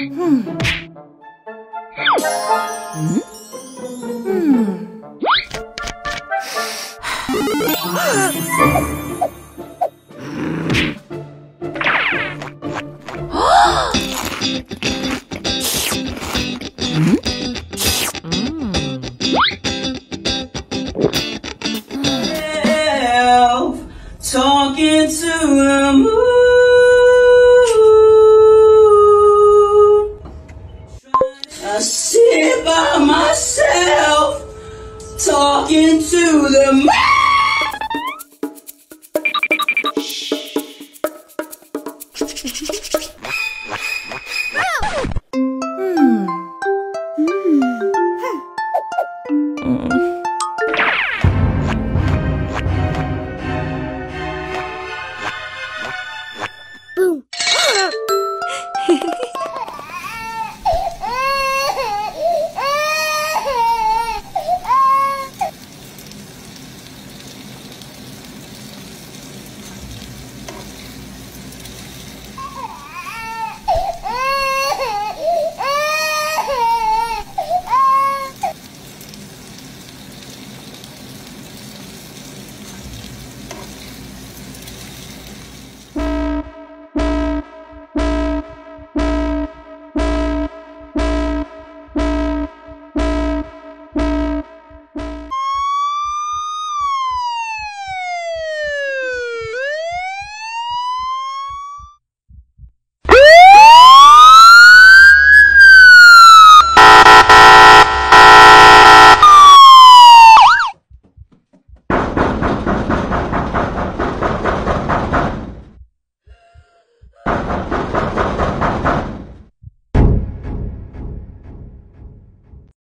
Hmm. Hmm. Hmm. into the moon. I sit by myself, talking to the moon. Hehehe